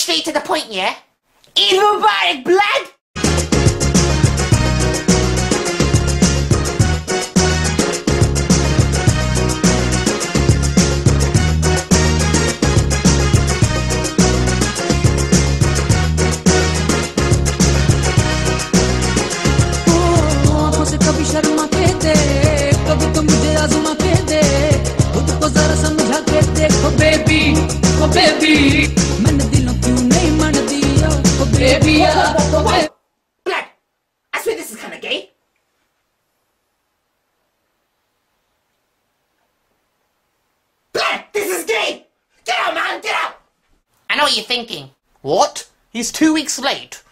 straight to the point, yeah? Eid Mubarak, blood! What you're thinking. What? He's two weeks late.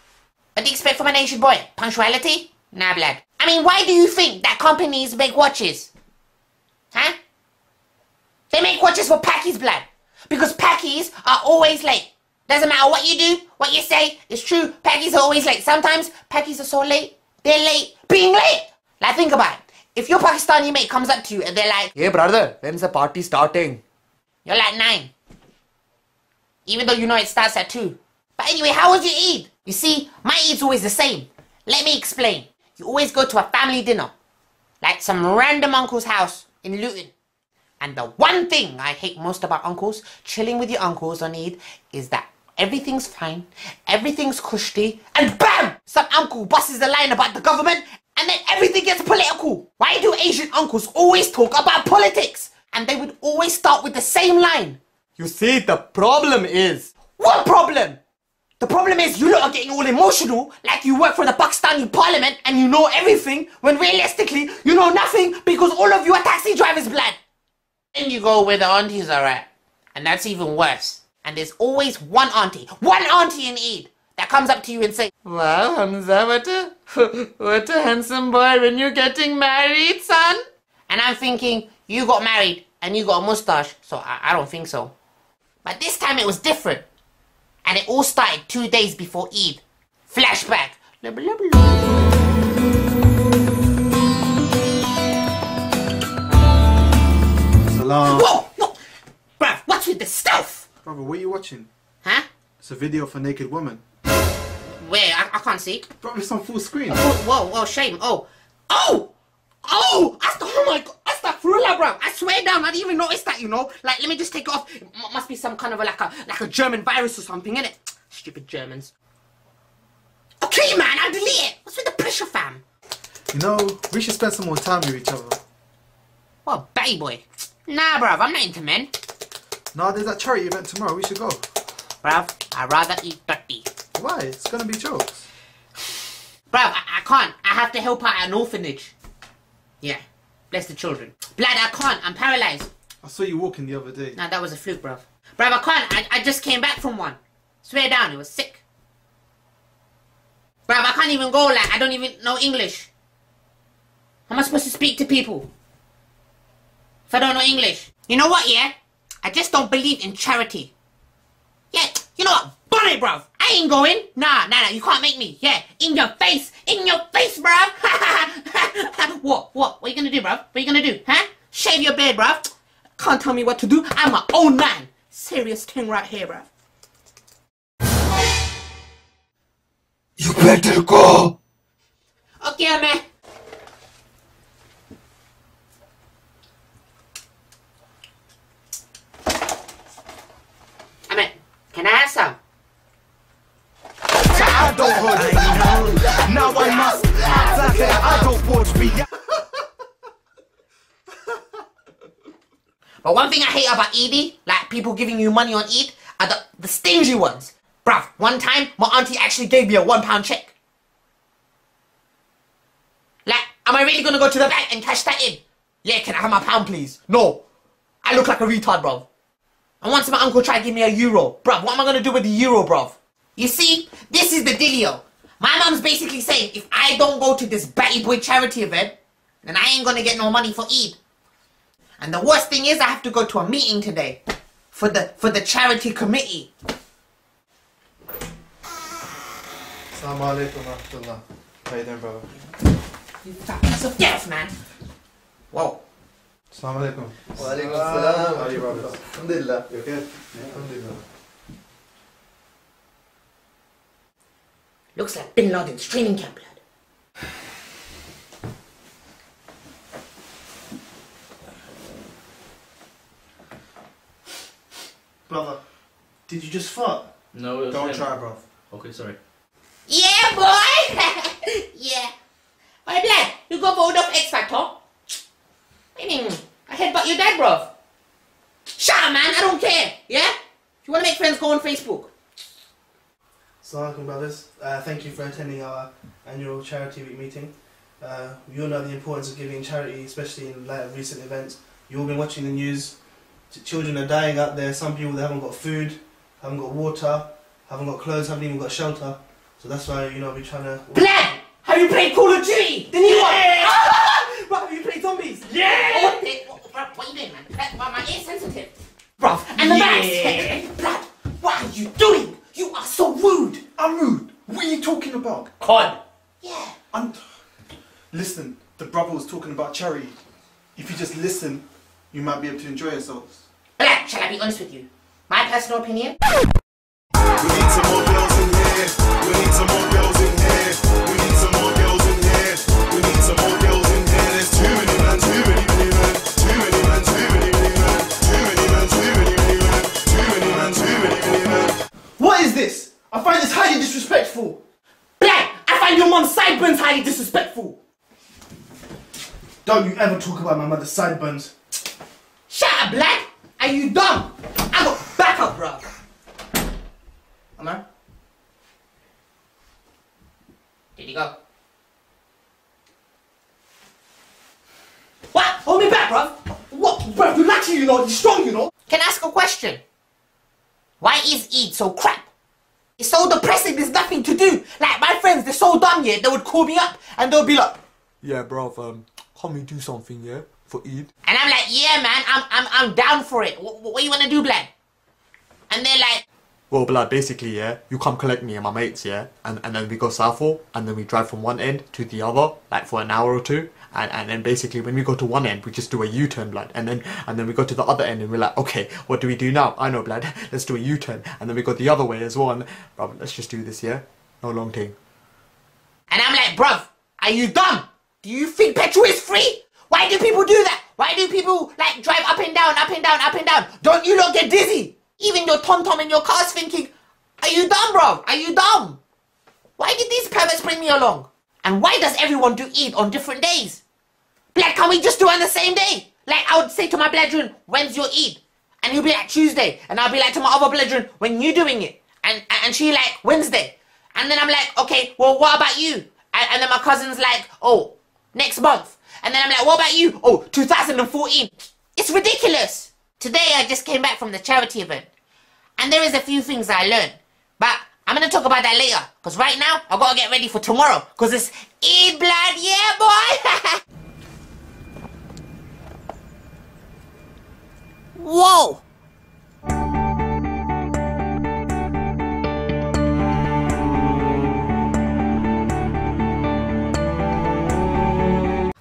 What do you expect from an Asian boy? Punctuality? Nah, blood. I mean, why do you think that companies make watches? Huh? They make watches for Packies, blood. Because Packies are always late. Doesn't matter what you do, what you say, it's true. Packies are always late. Sometimes Packies are so late, they're late. Being late! Like, think about it. If your Pakistani mate comes up to you and they're like, Hey brother, when's the party starting? you're like nine. Even though you know it starts at two. But anyway, how was your Eid? You see, my Eid's always the same. Let me explain. You always go to a family dinner. Like some random uncle's house in Luton. And the one thing I hate most about uncles, chilling with your uncles on Eid, is that everything's fine, everything's cushy, and BAM! Some uncle busts the line about the government, and then everything gets political. Why do Asian uncles always talk about politics? And they would always start with the same line. You see, the problem is. What problem? The problem is you lot are getting all emotional like you work for the Pakistani parliament and you know everything when realistically you know nothing because all of you are taxi drivers blood. Then you go where the aunties are at. And that's even worse. And there's always one auntie, one auntie in Eid that comes up to you and say, Wow, Hamza, what a, what a handsome boy when you're getting married, son. And I'm thinking, you got married and you got a mustache, so I, I don't think so. But this time it was different. And it all started two days before Eid. Flashback. Salam. Whoa! No! Bruv, what's with the stealth? Brother, what are you watching? Huh? It's a video of a naked woman. Where? I, I can't see. Bro, it's on full screen. Whoa, whoa, whoa, shame. Oh. Oh! Oh! That's the, oh my god! Thriller, bruv! I swear down, I didn't even notice that, you know? Like, let me just take it off. It must be some kind of a, like a, like a German virus or something, innit? Stupid Germans. Okay, man, I'll delete it. What's with the pressure, fam? You know, we should spend some more time with each other. What, baby boy? Nah, bruv, I'm not into men. Nah, there's that charity event tomorrow. We should go. Bruv, I'd rather eat dirty. Why? It's gonna be jokes. Bruv, I, I can't. I have to help out at an orphanage. Yeah, bless the children. Blood, I can't. I'm paralyzed. I saw you walking the other day. Nah, that was a fluke, bruv. Bruv, I can't. I, I just came back from one. Swear down, it was sick. Bruv, I can't even go, like, I don't even know English. How am I supposed to speak to people? If I don't know English? You know what, yeah? I just don't believe in charity. Yeah, you know what? Bun it, bruv. I ain't going. Nah, nah, nah, you can't make me. Yeah, in your face. In your face, bruv. what? What? What are you gonna do, bruv? What are you gonna do? Huh? Shave your beard, bruv. Can't tell me what to do. I'm my own man. Serious thing right here, bruv. You better go. Okay, man. I mean, can I have some? I must attack an adult But one thing I hate about Eid, like people giving you money on Eid, are the, the stingy ones. Bruv, one time my auntie actually gave me a one pound check. Like, am I really gonna go to the bank and cash that in? Yeah, can I have my pound please? No. I look like a retard, bruv. And once my uncle tried to give me a euro, bruv, what am I gonna do with the euro, bruv? You see, this is the dealio. My mom's basically saying if I don't go to this Batty Boy charity event, then I ain't gonna get no money for Eid. And the worst thing is I have to go to a meeting today for the for the charity committee. Assalamu alaikum wa rahmatullah. How you doing, brother? You fat piece of death, man. Whoa. Assalamu alaikum. Walaikum salam. How are you, brothers? Alhamdulillah. You okay? Alhamdulillah. Looks like Bin Laden's training camp, blood. Brother, did you just fart? No, it was Don't him. try, bro. Okay, sorry. Yeah, boy! yeah. Hey, blood, you go vote of X Factor? I mean, I headbutt your dad, bro. Shut up, man, I don't care, yeah? If you want to make friends, go on Facebook. Assalamualaikum, brothers. Uh, thank you for attending our annual charity week meeting. Uh, we all know the importance of giving charity, especially in light of recent events. You've all been watching the news. Children are dying out there. Some people they haven't got food, haven't got water, haven't got clothes, haven't even got shelter. So that's why you know we're trying to. Blood! Have you played Call of Duty? The new one? Bruv, have you played Zombies? Yeah! What, the, what, bruv, what are you doing, man? That- My, my ear's sensitive. Bruv, and the bags. Blood, what are you doing? You are so rude. I'm rude. What are you talking about? Cod. Yeah. I'm. Listen, the brother was talking about charity. If you just listen, you might be able to enjoy yourselves. Blood, shall I be honest with you? My personal opinion? We need some more girls in here. We need some more girls in here. Disrespectful. Blood, I find your mom's sideburns highly disrespectful. Don't you ever talk about my mother's sideburns. Shut up, Black. Are you dumb? I got backup, bruv. Amar? Did he go? What? Hold me back, bruv. What, bruv? You're lucky, you know. You're strong, you know. Can I ask a question? Why is Eid so crap? It's so depressing, there's nothing to do. Like, my friends, they're so dumb, yeah, they would call me up and they'll be like, Yeah, bruv, um, can we do something, yeah? For Eid? and I'm like, yeah, man, I'm, I'm, I'm down for it. What, what you wanna do, Blad? And they're like, Well, blood, basically, yeah, you come collect me and my mates, yeah, and, and then we go Southall, and then we drive from one end to the other, like for an hour or two, and, and then basically when we go to one end, we just do a U-turn, blood, and then and then we go to the other end, and we're like, okay, what do we do now? I know, blood, let's do a U-turn, and then we go the other way as well, and, bruv, let's just do this, yeah? No long thing. and I'm like, bruv, are you dumb? Do you think petrol is free? Why do people do that? Why do people like drive up and down, up and down, up and down? Don't you lot get dizzy? Even your tom tom in your car's thinking, are you dumb, bro? Are you dumb? Why did these perverts bring me along? And why does everyone do Eid on different days? Like, can we just do it on the same day? Like, I would say to my brethren, when's your Eid? And he'll be like, Tuesday. And I'll be like to my other brethren, when you doing it? And, and she like, Wednesday. And then I'm like, okay, well, what about you? And, and then my cousin's like, oh, next month. And then I'm like, what about you? Oh, 2014. It's ridiculous. Today I just came back from the charity event. And there is a few things I learned. But I'm going to talk about that later. Because right now, i got to get ready for tomorrow. Because it's Eid blood, yeah, boy. Whoa.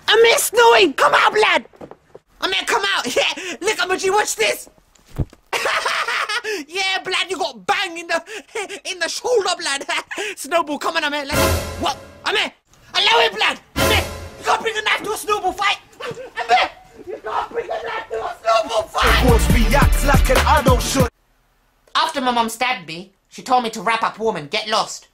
I'm here snowing. Come out, lad. I'm here. Come out. Yeah. You watch this. yeah, blood, you got bang in the in the shoulder, blood. snowball, come on, I'm here. Let's what? I'm here. Allow it, blood. I'm here. You can't bring a knife to a snowball fight. I'm here. You can't bring a knife to a snowball fight. React like an adult should. After my mum stabbed me, she told me to wrap up woman. get lost.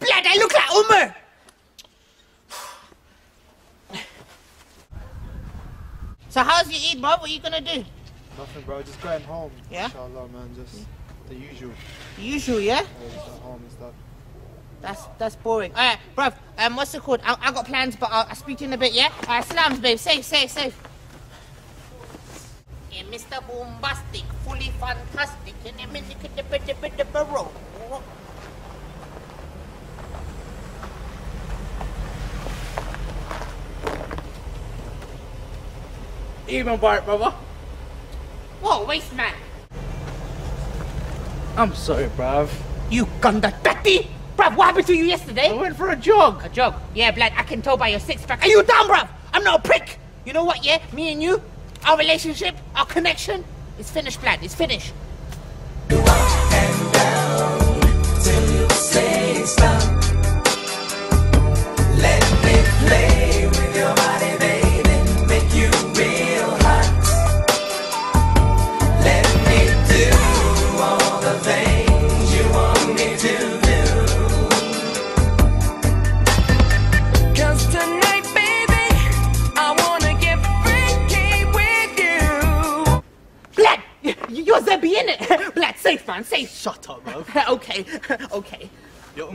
Blood, I look like Umar! So how's your Eid, bro? What are you gonna do? Nothing, bro. Just going home. Yeah? Inshallah, man. Just the usual. Usual, yeah? Yeah, just at home and stuff. That's that's boring. Alright, bruv, um, what's it called? I, I got plans, but I'll, I'll speak to you in a bit, yeah? Alright, slams, babe. Safe, safe, safe. Yeah, Mr. Boombastic, fully fantastic, and a minute the bit the bit the barrow. Even Bart, brother. Whoa, waste man. I'm sorry, bruv. You gunda dirty! Bruv, what happened to you yesterday? I went for a jog. A jog. Yeah, blood, I can tell by your six pack. Are you dumb, bruv? I'm not a prick. You know what, yeah? Me and you, our relationship, our connection, is finished, blood. It's finished.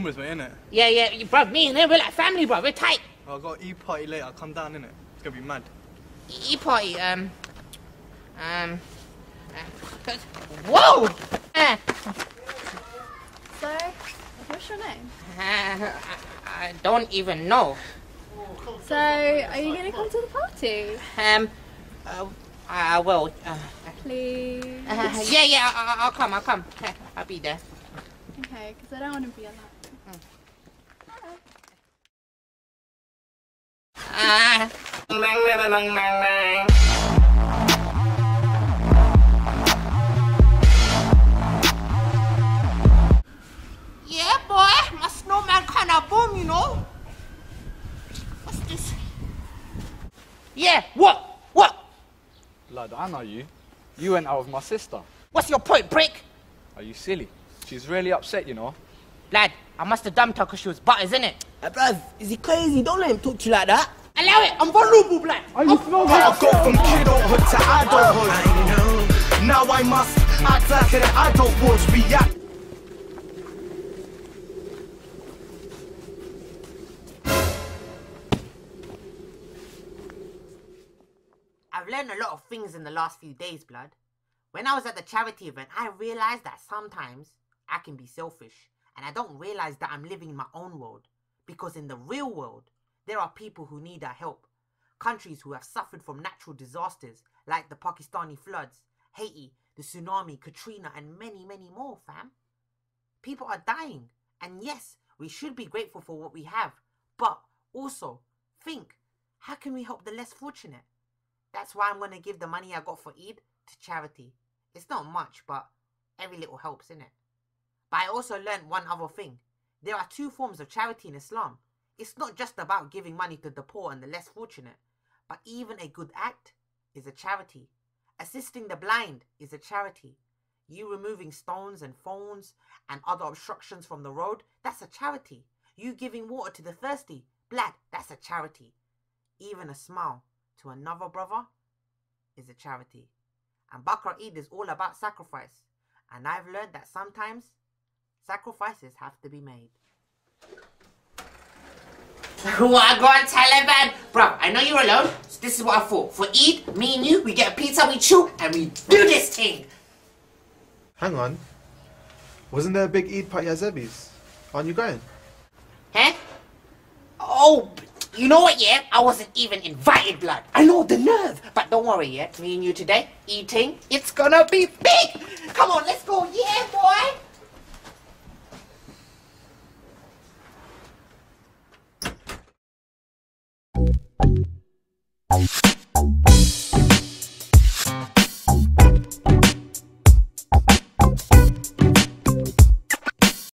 You're almost me, innit? Yeah, yeah, you- bruv, me and him, we're like family, bruv. We're tight. I got E party later. I come down, innit? It's gonna be mad. E party, um, um, uh, whoa! Uh, So, what's your name? I, I don't even know. So, are you gonna come to the party? Um, uh, I will. Uh, Please. uh, yeah, yeah, I, I- I'll come, I'll come. I'll be there. Okay, because I don't want to be alone. Ah. Yeah, boy, my snowman kind of boom, you know. What's this? Yeah, what? What? Lad, I know you. You went out with my sister. What's your point, prick? Are you silly? She's really upset, you know. Lad, I must have dumped her because she was butters, innit? Hey, bruv, is he crazy? Don't let him talk to you like that. Allow it, I'm vulnerable, blood. Are you slow, I go from kidulthood to adulthood. I know. Now I must act like an adult would react. I've learned a lot of things in the last few days, blood. When I was at the charity event, I realized that sometimes I can be selfish and I don't realize that I'm living in my own world. Because in the real world, there are people who need our help. Countries who have suffered from natural disasters like the Pakistani floods, Haiti, the tsunami, Katrina, and many, many more, fam. People are dying. And yes, we should be grateful for what we have. But also, think how can we help the less fortunate? That's why I'm going to give the money I got for Eid to charity. It's not much, but every little helps, innit? But I also learned one other thing. There are two forms of charity in Islam. It's not just about giving money to the poor and the less fortunate, but even a good act is a charity. Assisting the blind is a charity. You removing stones and phones and other obstructions from the road, that's a charity. You giving water to the thirsty, blood, that's a charity. Even a smile to another brother is a charity. And Bakr Eid is all about sacrifice. And I've learned that sometimes sacrifices have to be made. Wagwan Taliban! Bro, I know you're alone, so this is what I thought. For Eid, me and you, we get a pizza, we chew, and we do this thing! Hang on. Wasn't there a big Eid party at Zebby's? Aren't you going? Huh? Oh, you know what, yeah? I wasn't even invited, blood. I know the nerve. But don't worry, yeah? Me and you today, eating, it's gonna be big! Come on, let's go, yeah, boy!